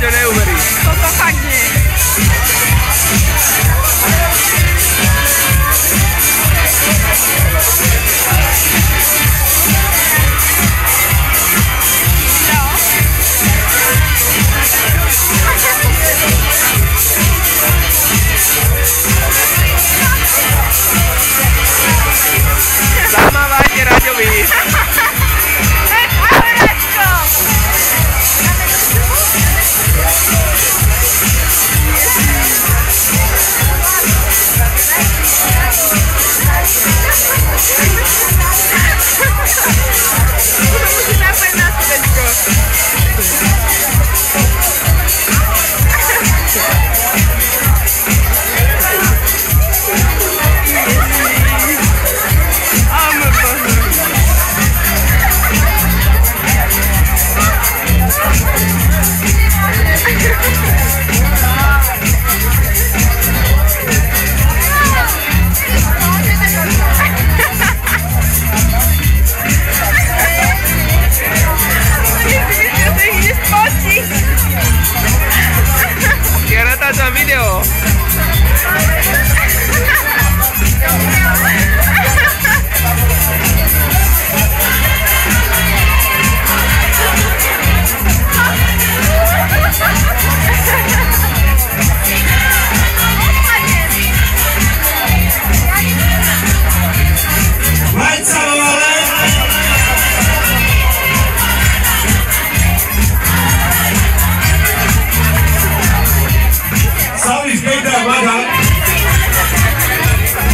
Radio Newbury.